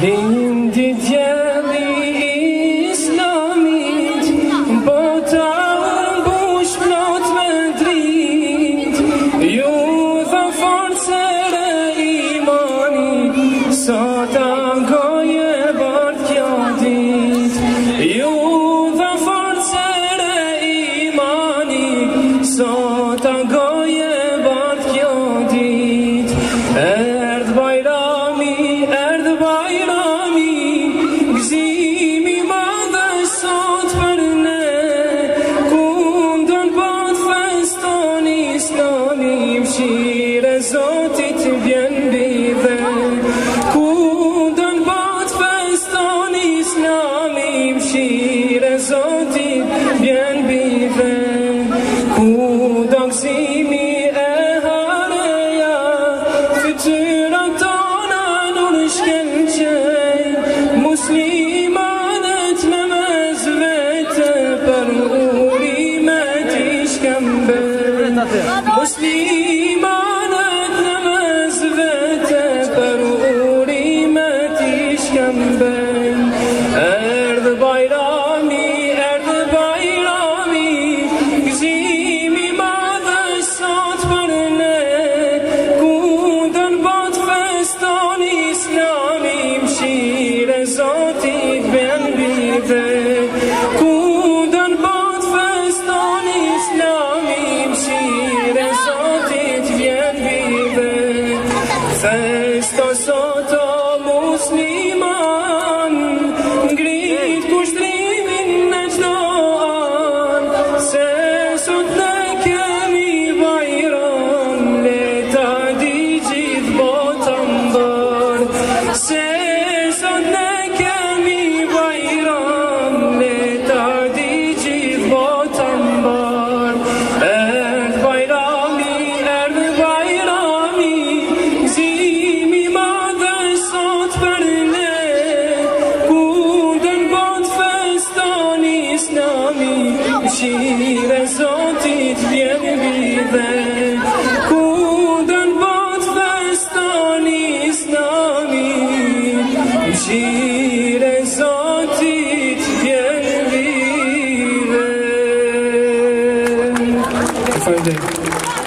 林的前。Zotit vjen bive Ku dëng bat Festan islami Më shire Zotit vjen bive Ku dëng Zimi e hareja Të cërën Të në nërë me zvete Për uri Me tishkem snow. shire zotit vjeni vide Ku dën bot festoni snani Shire zotit vjeni vide